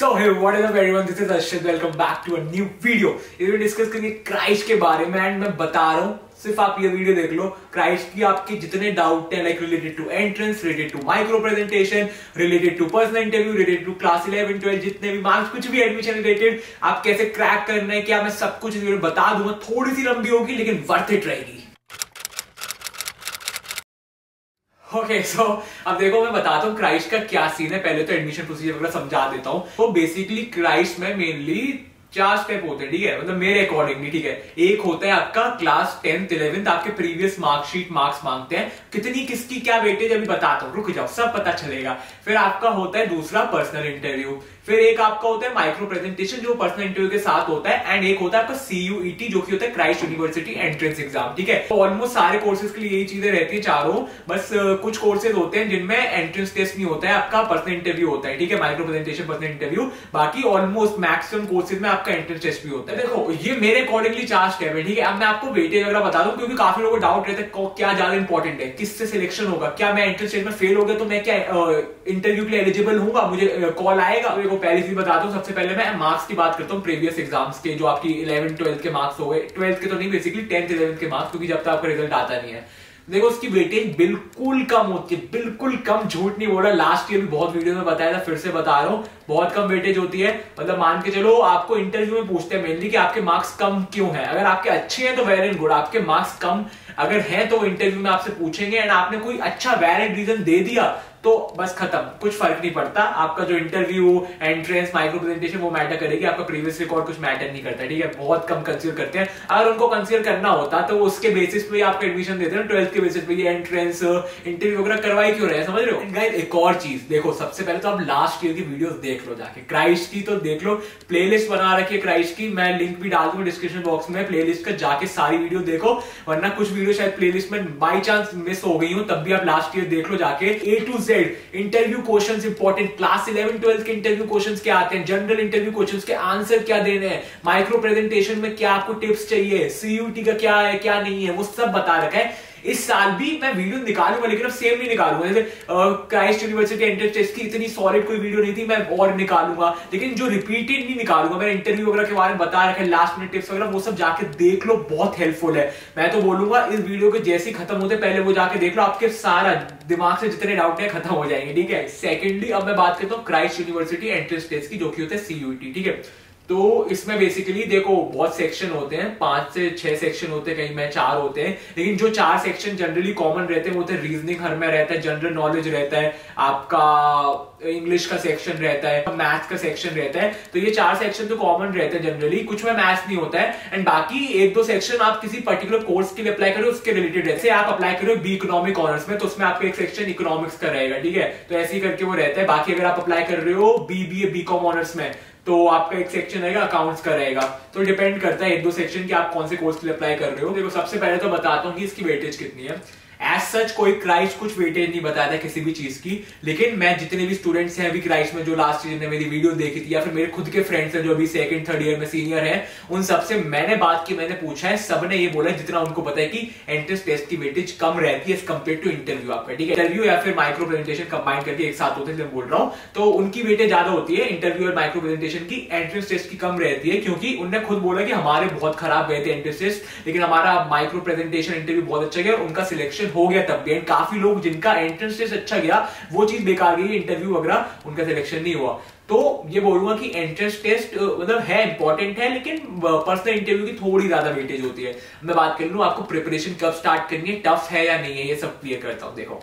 What is up, everyone? This is Arshad. Welcome back to a new video. इस video discuss करेंगे Christ के बारे में and मैं बता रहा हूँ सिर्फ़ आप ये वीडियो देख लो क्राइस्ट की आपके जितने डाउट है like related to entrance related to micro presentation related to personal interview related to class eleven twelve जितने भी मार्क्स कुछ भी एडमिशन रिलेटेड आप कैसे क्रैक करना है, क्या मैं सब कुछ बता दूँगा थोड़ी सी लंबी होगी, लेकिन वर्थ इट रहेगी ओके सो अब देखो मैं बताता हूँ क्राइस्ट का क्या सीन है? पहले तो एडमिशन प्रोसीजर वगैरह समझा देता हूँ। वो बेसिकली क्राइस्ट में मेनली चार स्टेप होते हैं, ठीक है? मतलब मेरे अकॉर्डिंगली ठीक है? एक होता है आपका क्लास टेंथ इलेवेंथ आपके प्रीवियस मार्कशीट मार्क्स मांगते हैं। कितनी किसकी क्या वेटेज अभी बताता हूँ। रुक जाओ, सब पता चलेगा। फिर आपका होता है दूसरा पर्सनल इंटरव्यू फिर एक आपका होता है माइक्रो प्रेजेंटेशन जो पर्सनल इंटरव्यू के साथ होता है एंड एक होता है आपका सीयूईटी जो कि होता है क्राइस्ट यूनिवर्सिटी एंट्रेंस एग्ज़ाम ठीक है? तो ऑलमोस्ट सारे कोर्सेज के लिए यही चीज़ें रहती है चारों। बस कुछ कोर्सेज होते हैं जिनमें एंट्रेंस टेस्ट नहीं होता है, आपका पर्सनल इंटरव्यू होता है, ठीक है? माइक्रो प्रेजेंटेशन पर्सनल इंटरव्यू बाकी ऑलमोस्ट मैक्सिमम कोर्सेज में आपका एंट्रेंस टेस्ट भी होता है। देखो ये मेरे अकॉर्डिंगली चार स्टेप है ठीक है? अब मैं आपको वेटेज वगैरह बता दूँ क्योंकि काफ़ी लोगों को डाउट रहता है क्या ज़्यादा इंपॉर्टेंट है किससे सिलेक्शन होगा क्या मैं एंट्रेंस टेस्ट में फेल हो गया तो मैं क्या इंटरव्यू के लिए एलिजिबल हूँ मुझे कॉल आएगा? मेरे को पहले से बता दूँ सबसे पहले मैं मार्क्स की बात करता हूँ प्रीवियस एग्ज़ाम्स के जो आपकी इलेवन ट्वेल्थ के मार्क्स हो गए। ट्वेल्थ के तो नहीं बेसिकली टेंथ इलेवंथ के मार्क्स क्योंकि जब तक आपका रिज़ल्ट आता नहीं है। देखो, उसकी वेटेज बिल्कुल कम होती है, बिल्कुल कम झूठ नहीं बोल रहा। लास्ट ईयर भी बहुत वीडियो में बताया था, फिर से बता रहा हूँ, बहुत कम वेटेज होती है। मतलब मान के चलो, आपको इंटरव्यू में पूछते हैं मेनली कि आपके मार्क्स कम क्यों है। अगर आपके अच्छे हैं तो वेरी एंड गुड आपके मार्क्स कम। अगर है तो इंटरव्यू में आपसे पूछेंगे एंड आपने कोई अच्छा वैलिड रीजन दे दिया तो बस खत्म। कुछ फ़र्क नहीं पड़ता। आपका जो इंटरव्यू एंट्रेंस माइक्रो प्रेजेंटेशन वो मैटर करेगी। आपका प्रीवियस रिकॉर्ड कुछ मैटर नहीं करता, ठीक है? बहुत कम कंसिडर करते हैं। अगर उनको कंसिडर करना होता तो उसके बेसिस पे आपको एडमिशन देते हैं। ट्वेल्थ के बेसिस पे एंट्रेंस इंटरव्यू वगैरह करवाई क्यों रहे समझ रहे हो? गाइस एक और चीज़, देखो, सबसे पहले तो आप लास्ट ईयर की वीडियो देख लो जाके। क्राइस्ट की तो देख लो। प्ले बना रखी है क्राइस्ट की। मैं लिंक भी डाल दूँगा डिस्क्रिप्शन बॉक्स में। प्ले का जाके सारी वीडियो देखो। वरना कुछ वीडियो शायद प्ले में बाई चांस मिस हो गई हूँ, तब भी आप लास्ट ईयर देख लो जाके। A to Z interview interview question important class eleven twelfth के इंटरव्यू क्वेश्चन क्या आते हैं? जनरल इंटरव्यू क्वेश्चन के आंसर क्या देने हैं? माइक्रो प्रेजेंटेशन में क्या आपको टिप्स चाहिए? सीयूटी का क्या है, क्या नहीं है? वो सब बता रखा है। इस साल भी मैं वीडियो निकालूँगा, लेकिन अब सेम नहीं निकालूँगा। क्राइस्ट यूनिवर्सिटी एंट्रेंस टेस्ट की इतनी सॉलिड कोई वीडियो नहीं थी, मैं और निकालूँगा। लेकिन जो रिपीटेड नहीं निकालूँगा मैं इंटरव्यू वगैरह के बारे में बता रखा है लास्ट मिनट टिप्स वगैरह, वो सब जाके देख लो, बहुत हेल्पफुल है। मैं तो बोलूँगा, इस वीडियो के जैसे ही खत्म होते, पहले वो जाके देख लो, आपके सारा दिमाग से जितने डाउट है, खत्म हो जाएँगे, ठीक है? सेकेंडली अब मैं बात करता हूँ क्राइस्ट यूनिवर्सिटी एंट्रेंस टेस्ट की, जो कि होता है सीयूटी ठीक है? तो इसमें बेसिकली देखो, बहुत सेक्शन होते हैं, पाँच से छह सेक्शन होते हैं, कहीं में चार होते हैं, लेकिन जो चार सेक्शन जनरली कॉमन रहते हैं, वो होते हैं रीजनिंग हर में रहता है जनरल नॉलेज रहता है, आपका इंग्लिश का सेक्शन रहता है मैथ्स का सेक्शन रहता है तो ये चार सेक्शन तो कॉमन रहते हैं जनरली कुछ में मैथ्स नहीं होता है एंड बाकी एक दो सेक्शन आप किसी पर्टिकुलर कोर्स के लिए अप्लाई करो, उसके रिलेटेड जैसे आप अप्लाई करो बी इकोनॉमिक ऑनर्स में तो उसमें आपका एक सेक्शन इकोनॉमिक्स का रहेगा, ठीक है? तो ऐसे ही करके वो रहता है, बाकी अगर आप अप्लाई कर रहे हो B B B com honours में तो आपका एक सेक्शन रहेगा अकाउंट्स का रहेगा। तो डिपेंड करता है एक दो सेक्शन की आप कौन से कोर्स के लिए अप्लाई कर रहे हो। देखो, सबसे पहले तो बताता हूँ कि इसकी वेटेज कितनी है। सच कोई क्राइस्ट कुछ वेटेज नहीं बताया था किसी भी चीज़ की। लेकिन मैं जितने भी स्टूडेंट्स हैं, अभी क्राइस्ट में जो लास्ट ईयर ने मेरी वीडियो देखी थी या फिर मेरे खुद के फ्रेंड्स हैं जो अभी सेकंड थर्ड ईयर में सीनियर है, उन सबसे मैंने बात की, मैंने पूछा है सबने ये बोला जितना उनको पता है कि एंट्रेंस टेस्ट की वेटेज कम रहती है एज कंपेयर टू इंटरव्यू आपका ठीक है? इंटरव्यू या फिर माइक्रो प्रेजेंटेशन कंबाइन करके एक साथ होते हैं बोल रहा हूँ। तो उनकी वेटेज ज़्यादा होती है इंटरव्यू और माइक्रो प्रेजेंटेशन की एंट्रेंस टेस्ट की कम रहती है, क्योंकि उनने खुद बोला कि हमारे बहुत खराब गए थे एंट्रेंस टेस्ट लेकिन हमारा माइक्रो प्रेजेंटेशन इंटरव्यू बहुत अच्छा गया उनका सिलेक्शन हो गया। तब भी। एंड काफ़ी लोग जिनका एंट्रेंस टेस्ट अच्छा गया, वो चीज़ बेकार गई इंटरव्यू वगैरह, उनका सिलेक्शन नहीं हुआ। तो ये बोलूँगा कि एंट्रेंस टेस्ट मतलब है इंपॉर्टेंट है, लेकिन पर्सनल इंटरव्यू की थोड़ी ज़्यादा वेटेज होती है। मैं बात कर लू, आपको प्रिपरेशन कब स्टार्ट करनी है टफ है या नहीं है, ये सब क्लियर करता हूँ, देखो।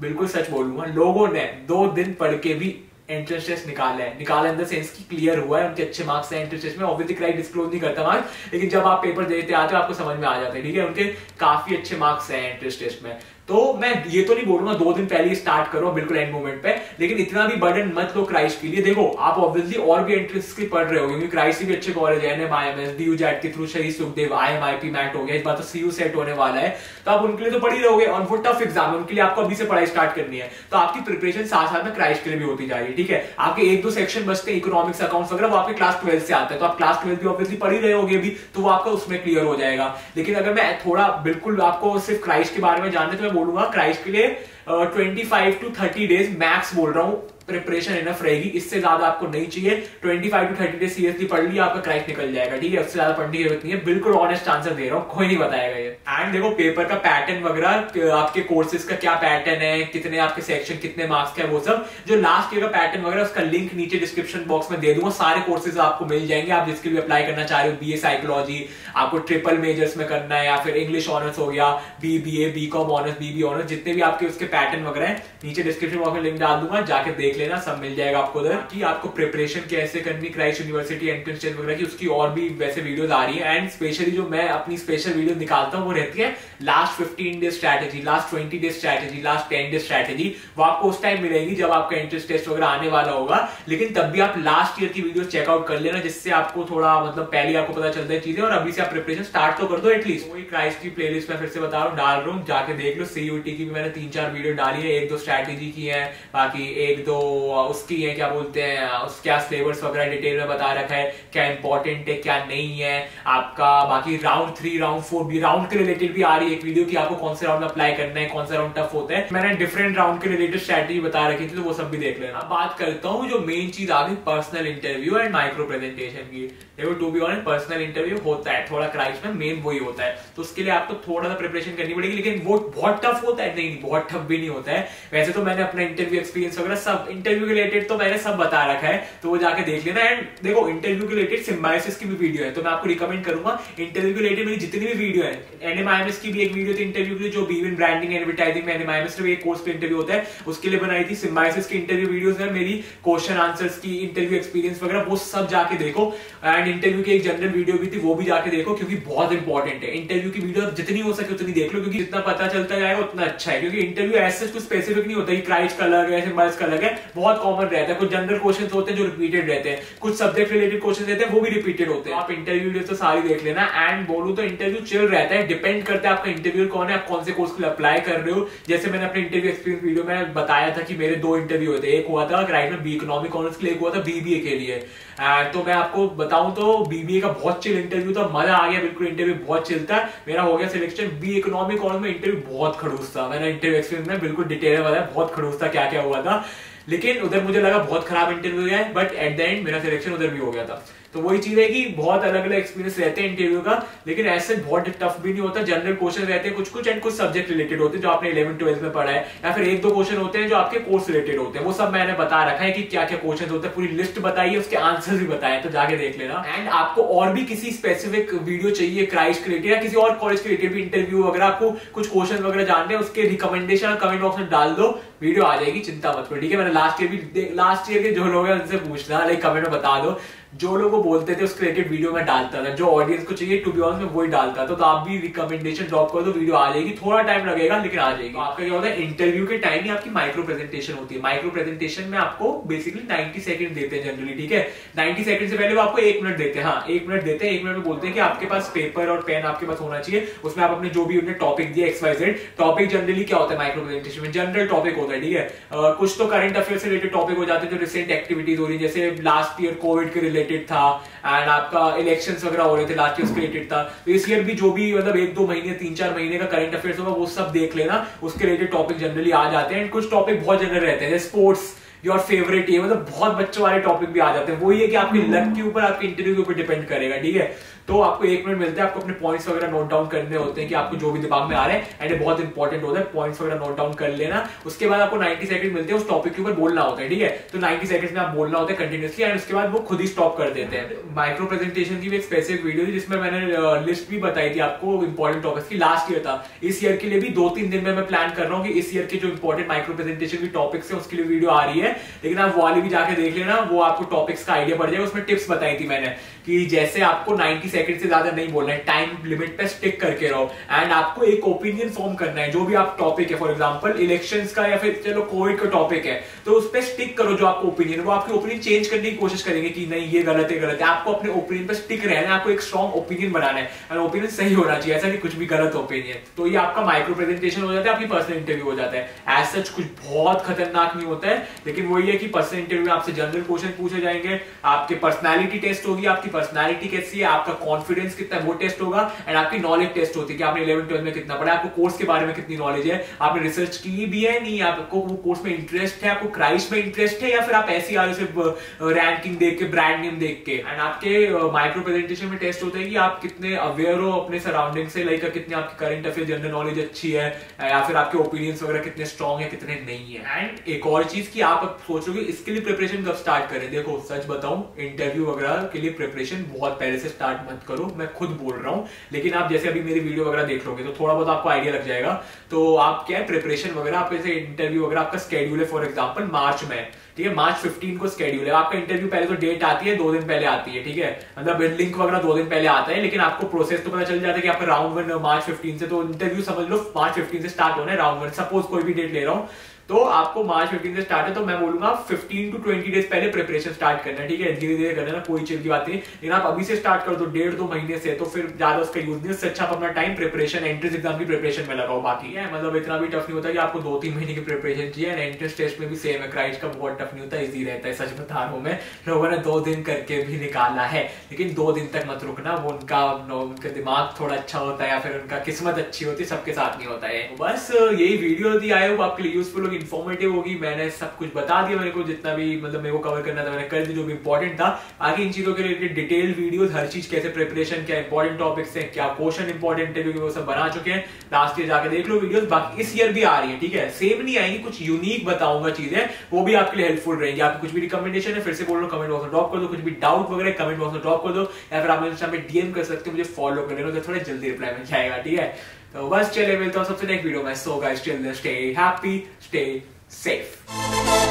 बिल्कुल सच बोलूँगा, लोगों ने दो दिन पढ़ के भी एंट्रेंस टेस्ट निकाला है। निकाला द सेंस की क्लियर हुआ है, उनके अच्छे मार्क्स है एंट्रेंस टेस्ट में ऑब्वियसली क्राइट डिस्क्लोज नहीं करता मार्क्स लेकिन जब आप पेपर देते आते हो, आपको समझ में आ जाता है, ठीक है? उनके काफ़ी अच्छे मार्क्स हैं एंट्रेंस टेस्ट में। तो मैं ये तो नहीं बोलूँगा दो दिन पहले ही स्टार्ट करो, बिल्कुल एंड मोमेंट पे, लेकिन इतना भी बर्डन मत लो क्राइस्ट के लिए। देखो, आप ऑब्वियसली और भी एंट्रेंस की पढ़ रहे हो क्योंकि क्राइस्ट भी अच्छे कॉलेज है एनएम आईएमएस डीयू जेट के थ्रू शहीद सुखदेव आईएमआईपी मैट हो गया, इस बार तो सीयू सेट होने वाला है। तो आप उनके लिए तो पढ़ रहोगे, और वो टफ एग्ज़ाम है, उनके लिए आपको अभी से पढ़ाई स्टार्ट करनी है। तो आपकी प्रिपरेशन साथ साथ में क्राइस्ट के लिए भी होती जा रही है, ठीक है? आपके एक दो सेक्शन बचते हैं इकोनॉमिक्स अकाउंट्स वगैरह, वो आपके क्लास ट्वेल्थ से आते हैं। तो आप क्लास ट्वेल्थ भी ऑब्वियसली पढ़ ही रहे होगे भी तो वो आपका उसमें क्लियर हो जाएगा। लेकिन अगर मैं थोड़ा, बिल्कुल आपको सिर्फ़ क्राइस्ट के बारे में जानने तो मैं बोलूँगा क्राइस्ट के लिए twenty five to thirty days max बोल रहा हूँ। प्रिपरेशन इनफ रहेगी। इससे ज़्यादा आपको नहीं चाहिए। 25 टू 30 डेज़ सीरियसली पढ़ लिया, आपका क्राइस्ट निकल जाएगा, ठीक है? उससे ज़्यादा पढ़ने की ज़रूरत नहीं है। बिल्कुल ऑनेस्ट आंसर दे रहा हूँ। कोई नहीं बताएगा ये। एंड देखो पेपर का पैटर्न वगैरह आपके कोर्सेज का क्या पैटर्न है, कितने आपके सेक्शन कितने मार्क्स का है वो सब। जो लास्ट ईयर का पैटर्न वगैरह, उसका लिंक नीचे डिस्क्रिप्शन बॉक्स में दे दूँगा। सारे कोर्सेज आपको मिल जाएँगे। आप जिसके लिए अप्लाई करना चाह रहे हो बी ए साइकोलॉजी आपको ट्रिपल मेजर्स में करना है, या फिर इंग्लिश ऑनर्स हो गया B B A B com honours B B honours जितने भी आपके उसके पैटर्न वगैरह है, नीचे डिस्क्रिप्शन बॉक्स में लिंक डाल दूँगा, जाके देख लेना, सब मिल जाएगा आपको उधर। कि आपको प्रिपरेशन कैसे करनी क्राइस्ट यूनिवर्सिटी एंट्रेंस टेस्ट वगैरह की, उसकी और भी वैसे वीडियोस आ रही है। एंड स्पेशली जो मैं अपनी स्पेशल वीडियो निकालता हूँ, वो रहती है last fifteen days strategy last twenty days strategy last ten days strategy वो आपको उस टाइम मिलेगी जब आपका एंट्रेंस टेस्ट वगैरह आने वाला होगा। लेकिन तब भी आप लास्ट ईयर की वीडियो चेकआउट कर लेना, जिससे आपको थोड़ा मतलब पहले आपको पता चलता है चीज़ें। और अभी से आप प्रिपरेशन स्टार्ट तो कर दो एटलीस्ट वही क्राइस्ट की प्लेलिस्ट में फिर से बता रहा हूँ, डाल रहा हूँ। जाके देख लो सीयूटी की भी मैंने तीन चार वीडियो डाली है। एक दो स्ट्रैटेजी की है, बाकी एक दो उसकी है, क्या बोलते हैं उस क्या सिलेबस वगैरह डिटेल में बता रखा है, क्या इंपॉर्टेंट है, क्या नहीं है, आपका बाकी राउंड थ्री राउंड फोर भी राउंड के रिलेटेड भी आ रही है एक वीडियो की आपको कौन से राउंड अप्लाई करना है, कौन सा राउंड टफ होता है। मैंने डिफरेंट राउंड के रिलेटेड स्ट्रैटेजी बता रखी थी तो वो सब भी देख लेना। बात करता हूँ, जो मेन चीज़ आ गई personal interview and micro presentation की। देखो to be honest personal interview होता है, थोड़ा क्राइस्ट में मेन वही होता है। तो उसके लिए आपको थोड़ा सा प्रिपरेशन करनी पड़ेगी, लेकिन वो बहुत टफ होता है। नहीं बहुत टफ भी नहीं होता है। वैसे तो मैंने अपना इंटरव्यू एक्सपीरियंस वगैरह सब इंटरव्यू के रिलेटेड तो मैंने सब बता रखा है तो वो जाके देख लेना। एंड देखो इंटरव्यू के रिलेटेड सिम्बायोसिस की भी वीडियो है तो मैं आपको रिकमेंड करूँगा। इंटरव्यू के रिलेटेड मेरी जितनी भी वीडियो है एनएमआईएमएस की भी एक वीडियो थी इंटरव्यू की जो बीवन ब्रांडिंग एडवर्टाइजिंग में एनएमआईएमएस का एक कोर्स पे इंटरव्यू होता है, उसके लिए बनाई थी सिम्बायोसिस की इंटरव्यू वीडियोस है, मेरी क्वेश्चन आंसर्स की इंटरव्यू एक्सपीरियंस वगैरह, वो सब जाके देखो। एंड इंटरव्यू की एक जनरल वीडियो भी थी, वो भी जाके देखो, क्योंकि बहुत इंपॉर्टेंट है। इंटरव्यू की वीडियो जितनी हो सके उतनी देख लो, क्योंकि जितना पता चलता जाएगा, उतना अच्छा है। क्योंकि इंटरव्यू ऐसे कुछ स्पेसिफिक नहीं होता क्राइस्ट का अलग है सिम्बाइस का अलग है। बहुत कॉमन रहता है। कुछ जनरल क्वेश्चन होते हैं जो रिपीटेड रहते हैं। कुछ सब्जेक्ट रिलेटेड क्वेश्चन रहते हैं, वो भी रिपीटेड होते हैं। आप इंटरव्यू तो सारी देख लेना। एंड बोलू तो इंटरव्यू चिल रहता है। डिपेंड करता है आपका इंटरव्यू कौन है, आप कौन से कोर्स के लिए अप्लाई कर रहे हो। जैसे मैंने अपने इंटरव्यू एक्सपीरियंस वीडियो में बताया था कि मेरे दो इंटरव्यू होते एक हुआ था राइट में बी इकोनॉमिक ऑनर्स के लिए, एक हुआ था बीबीए के लिए। एंड तो मैं आपको बताऊँ तो बीबीए का बहुत चिल इंटरव्यू था। मज़ा आ गया, बिल्कुल इंटरव्यू बहुत चिल था। मेरा हो गया सिलेक्शन बी इकोनॉमिक ऑनर्स में इंटरव्यू बहुत खड़ूस था। मैंने इंटरव्यू एक्सपीरियंस में बिल्कुल डिटेल बताया बहुत खड़ूस था क्या क्या हुआ था। लेकिन उधर मुझे लगा बहुत खराब इंटरव्यू है बट एट द एंड मेरा सिलेक्शन उधर भी हो गया था। तो वही चीज़ है कि बहुत अलग अलग एक्सपीरियंस रहते हैं इंटरव्यू का, लेकिन ऐसे बहुत टफ भी नहीं होता। जनरल क्वेश्चन रहते हैं कुछ कुछ एंड कुछ सब्जेक्ट रिलेटेड होते हैं जो आपने इलेवन ट्वेल्थ में पढ़ा है, या फिर एक दो क्वेश्चन होते हैं जो आपके कोर्स रिलेटेड होते हैं। वो सब मैंने बता रखा है कि क्या क्या क्वेश्चन होते हैं। पूरी लिस्ट बताइए, उसके आंसर भी बताए तो जाके देख लेना। एंड आपको और भी किसी स्पेसिफिक वीडियो चाहिए क्राइस्ट के रिलेटेड या किसी और कॉलेज के रिलेटेड भी इंटरव्यू वगैरह, आपको कुछ क्वेश्चन वगैरह जानते हैं, उसके रिकमेंडेशन कमेंट बॉक्स में डाल दो वीडियो आ जाएगी, चिंता मत करो। ठीक है, मैंने लास्ट ईयर भी लास्ट ईयर के जो लोग हैं उनसे पूछना लाइक कमेंट में बता दो। जो लोग बोलते थे, उस क्रिएटेड वीडियो में डालता था। जो ऑडियंस को चाहिए टू बी ऑन में वही डालता था। तो आप भी रिकमेंडेशन ड्रॉप कर दो वीडियो आ जाएगी। थोड़ा टाइम लगेगा, लेकिन आ जाएगी। तो आपका क्या होता है इंटरव्यू के टाइम ही आपकी माइक्रो प्रेजेंटेशन होती है। माइक्रो प्रेजेंटेशन में आपको बेसिकली नाइनटी सेकंड देते हैं जनरली ठीक है? नाइनटी सेकंड से पहले वो आपको एक मिनट देते हैं। हाँ एक मिनट देते हैं। एक मिनट में बोलते हैं कि आपके पास पेपर और पेन आपके पास होना चाहिए। उसमें आप अपने जो भी उन्हें टॉपिक दिया X Y Z topic generally क्या होता है माइक्रो प्रेजेंटेशन में? जनरल टॉपिक होता है, ठीक है? कुछ तो करंट अफेयर से रिलेटेड टॉपिक हो जाते हैं, जो रिसेंट एक्टिविटीज़ हो रही है। जैसे लास्ट ईयर कोविड के रिलेटेड था एंड आपका इलेक्शन वगैरह हो रहे थे लास्ट ईयर उसके रिलेटेड था। तो इस ईयर भी जो भी मतलब एक दो महीने तीन चार महीने का करंट अफेयर्स होगा वो सब देख लेना। उसके रिलेटेड टॉपिक जनरली आ जाते हैं एंड कुछ टॉपिक बहुत जनरल रहते हैं स्पोर्ट्स योर फेवरेट ये मतलब बहुत बच्चों वाले टॉपिक भी आ जाते हैं। वो ये कि आपके लक के ऊपर आपके इंटरव्यू के ऊपर डिपेंड करेगा ठीक है? तो आपको एक मिनट मिलता है, आपको अपने पॉइंट्स वगैरह नोट डाउन करने होते हैं कि आपको जो भी दिमाग में आ रहे हैं। एंड बहुत इंपॉर्टेंट होता है पॉइंट्स वगैरह नोट डाउन कर लेना। उसके बाद आपको 90 सेकंड मिलते हैं, उस टॉपिक के ऊपर बोलना होता है, ठीक है? तो 90 सेकंड में आप बोलना होता है कंटिन्यूसली एंड उसके बाद वो खुद ही स्टॉप कर देते हैं। माइक्रो प्रेजेंटेशन की भी एक स्पेसिफिक वीडियो थी, जिसमें मैंने लिस्ट भी बताई थी आपको इंपॉर्टेंट टॉपिक्स की लास्ट ईयर था। इस ईयर के लिए भी दो तीन दिन में मैं प्लान कर रहा हूँ कि इस ईयर के जो इंपॉर्टेंट माइक्रो प्रेजेंटेशन की टॉपिक्स है, उसके लिए वीडियो आ रही है। लेकिन आप वाली भी जाके देख लेना, वो आपको टॉपिक्स का आइडिया पड़ जाएगा। उसमें टिप्स बताई थी मैंने कि जैसे आपको 90 सेकंड से ज़्यादा नहीं बोलना है टाइम लिमिट पे स्टिक करके रहो। एंड आपको एक ओपिनियन फॉर्म करना है, जो भी आप टॉपिक है फॉर एग्जांपल इलेक्शंस का या फिर चलो कोविड का टॉपिक है तो उस पर स्टिक करो जो आपको ओपिनियन वो आपकी ओपिनियन चेंज करने की कोशिश करेंगे कि नहीं, ये गलत है गलत है। आपको अपने ओपिनियन पर स्टिक रहना है, आपको एक स्ट्रॉन्ग ओपिनियन बनाना है। एंड ओपिनियन सही होना चाहिए, ऐसा नहीं कुछ भी गलत ओपिनियन तो ये आपका माइक्रो प्रेजेंटेशन हो जाता है, आपकी पर्सनल इंटरव्यू हो जाता है। एज सच कुछ बहुत खतरनाक नहीं होता है, लेकिन वही है कि पर्सनल इंटरव्यू में आपसे जनरल क्वेश्चन पूछे जाएँगे, आपके पर्सनैलिटी टेस्ट होगी, आपकी पर्सनैलिटी कैसी है आपका कॉन्फिडेंस कितना वो टेस्ट होगा एंड आपकी नॉलेज टेस्ट होती है कि आपने इलेवन ट्वेल्थ में कितना पढ़ा आपको कोर्स के बारे में कितनी नॉलेज है, आपने रिसर्च की भी है, नहीं, आपको वो कोर्स में इंटरेस्ट है, आपको क्राइस्ट में इंटरेस्ट है, या फिर आप ऐसी आ रहे रैंकिंग देख के ब्रांड नेम देख के एंड आपके माइक्रो प्रेजेंटेशन में टेस्ट होता है कि आप कितने अवेयर हो अपने सराउंडिंग से लाइक कितनी आपकी करंट अफेयर जनरल नॉलेज अच्छी है, या फिर आपके ओपिनियंस वगैरह कितने स्ट्रॉन्ग है, कितने नहीं है। एंड एक और चीज़ की आप सोचोगे इसके लिए प्रिपरेशन कब स्टार्ट करें? देखो, सच बताऊँ इंटरव्यू वगैरह के लिए प्रिपरेशन बहुत पहले से स्टार्ट मत करो। मैं खुद बोल रहा हूँ। लेकिन आप जैसे अभी मेरी वीडियो वगैरह देख लोगे तो थोड़ा बहुत आपको आइडिया लग जाएगा। तो आप क्या है प्रिपरेशन वगैरह आप जैसे इंटरव्यू वगैरह, आपका स्केड्यूल है फॉर एग्ज़ाम्पल मार्च में। ठीक है मार्च 15 को स्केड्यूल है। आपका इंटरव्यू पहले तो डेट आती है, दो दिन पहले आती है। ठीक है मतलब लिंक वगैरह दो दिन पहले आता है, लेकिन आपको प्रोसेस तो पता चल जाता है कि आपका राउंड वन मार्च 15 से तो इंटरव्यू समझ लो मार्च 15 से स्टार्ट होना है राउंड वन सपोज़ कोई भी डेट ले रहा हूँ तो आपको मार्च फिफ्टीन से स्टार्ट है तो मैं बोलूँगा फिफ्टीन टू ट्वेंटी डेज़ पहले प्रिपरेशन स्टार्ट करना ठीक है? धीरे धीरे करना कोई चीज़ की बात नहीं। लेकिन आप अभी से स्टार्ट कर दो डेढ़ दो महीने से तो फिर ज़्यादा उसका यूज़ नहीं अच्छा आप अपना टाइम प्रिपरेशन एंट्रेंस एग्ज़ाम की प्रिपरेशन में लगाओ, बाकी है। मतलब इतना भी टफ नहीं होता कि आपको दो तीन महीने की प्रिपरेशन चाहिए एंट्रेंस टेस्ट में भी सेम है। क्राइस्ट का बहुत टफ नहीं होता इजी रहता है, सच बता रहा हूँ मैं। लोगों ने दो दिन करके भी निकाला है, लेकिन दो दिन तक मत रुकना। वो उनका उनका दिमाग थोड़ा अच्छा होता है या फिर उनका किस्मत अच्छी होती है, सबके साथ नहीं होता है। बस यही वीडियो थी आई होप आपके लिए यूजफुल होगी इन्फॉर्मेटिव होगी, मैंने सब कुछ बता दिया मेरे को, जितना भी मतलब मेरे को कवर करना था, मैंने कर दिया जो भी इंपॉर्टेंट था। आगे इन चीज़ों के रिलेटेड डिटेल वीडियो हर चीज़ कैसे प्रिपरेशन क्या इंपॉर्टेंट टॉपिक्स है, क्या क्वेश्चन इंपॉर्टेंट है, क्योंकि वो सब बना चुके हैं। लास्ट ईयर जाके देख लो वीडियो बाकी इस ईयर भी आ रही है, ठीक है? सेम नहीं आएँगी, कुछ यूनिक बताऊँगा चीज़ें, वो भी आपके लिए हेल्पफुल रहेंगी। आपको कुछ भी रिकमेंडेशन है, फिर से बोल लो कमेंट बॉक्स में ड्रॉप कर दो। कुछ भी डाउट वगैरह कमेंट बॉक्स में ड्रॉप कर दो, या फिर आप इंस्टा डीएम कर सकते हो, मुझे फॉलो कर लेना थोड़ा जल्दी रिप्लाई मिल जाएगा, ठीक है? तो बस चले मिलता हूँ सबसे नेक्स्ट वीडियो में so guys till stay happy stay safe.